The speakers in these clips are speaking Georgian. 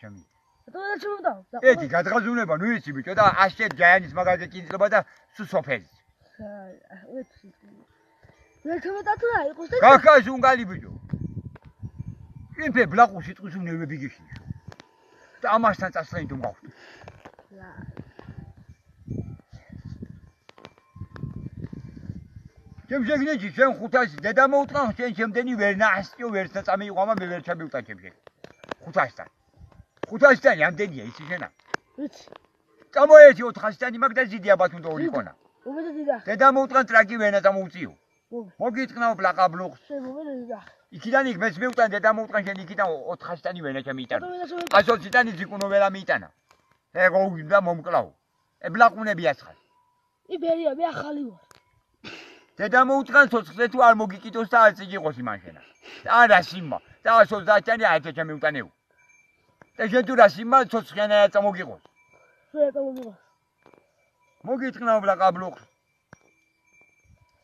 ჩემი. და რა შემოდა? ეთი გადღაზუნება, ნუ იცი ბიჭო და აშეთ ჯაიანის მაგაზე კინძლობა და სუსოფეზი. აი, ეთი. რა იყოს და კაკას უნგალი ბიჭო. იმფე ბლაყუ სიტყვის უნევები გიშინო. და ამასთან წასვლენ თუ მგავხდი. რა. ჩემ შეგნეჯი ჩვენ ხუთასი დედა მოუტყან ჩვენ შემდენი ვერ ნაასწიო ვერ წამიიღო ამა მე ვერ ჩამივტან ჩემ შეგ. ხუთასთან. ხუთასთან ამდენია ისი შენა. ვიცი. წამოერთი 400-თანი მაგ და ზიდია ბათუნდა ორი ყონა. უმეტე დიდა. დედა მოუტყან ტრაკი ვენა წამოუწიო. მოგ. მოგიტყნაო ბლაყა ბლუხს. შემოვიდა დიდა. იქიდან იქ მეც მევტან დედა მოუტყან შენ იქიდან 400-თანი ვენა და მე შემოვიდა. ასოციტანი ზიკუნო ვერა მიიტანა. ეგო უნდა მომკლაო. ე ბლაყუნები აცხად. იბერია მე ახალი ვარ. დედა მოუტყან ცოცხლე თუ არ მოგიკიდოს და არ წიგიყოს იმან შენა. არა სიმმა. და 30-თანი აითა ჩემი უტანეო. და რა სიმმა ცოცხლიანა წამოგიყოს. რა წამოგიღო? მოგიტყნაო ბლაყა ბლუხს.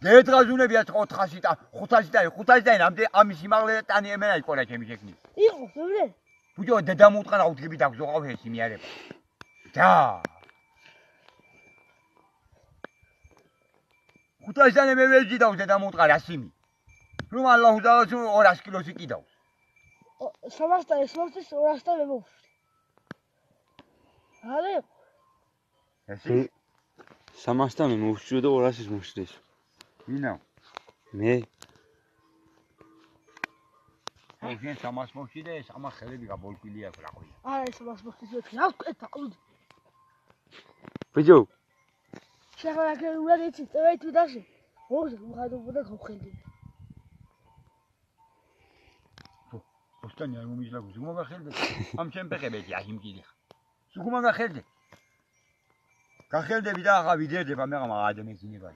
დედღაზუნებია 400 და 500 და 500 და ამდე ამის იმაღლე ტანი ემენა იყორა ჩემი შექმნი. იყო, მე ბუჯო დედა მოუტყან აუდგები დაგზოყავ ეს იმიარება. და 500 და მე ვერ ჯიდავს დედა მოუტყან რასიმი. რომ ალლაჰუ დაალას 200 კილოსი კიდავს. სამასთან ეს მოსის 200-თან მე მოვშდი. არა, ესე სამასთან მე მოვშიო და 200-ის მოშდეს. ვინა? მე ოღენ სამას მოხდი და ეს ამა ხელები გაბოლკვილია ხო რა ქვია. არა ეს მას მოსის ვეთქი. რა ვკეთა ყუდი. ბიჭო, შეხლა კე უნდა იცი, წევით ვიდაში. მოგზე მოხადობოდა tani yangu mishla kuzi kuma ka khelde am chempe khebe ya him kili su kuma ka khelde ka khelde bida ka bide de pa mera ma adem kini ba